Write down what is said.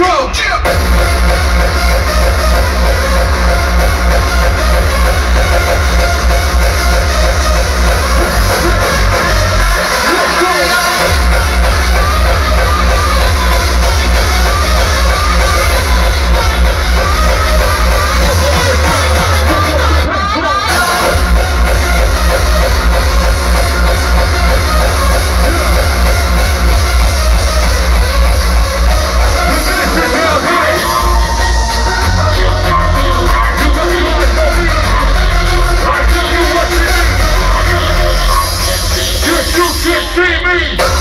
control. free.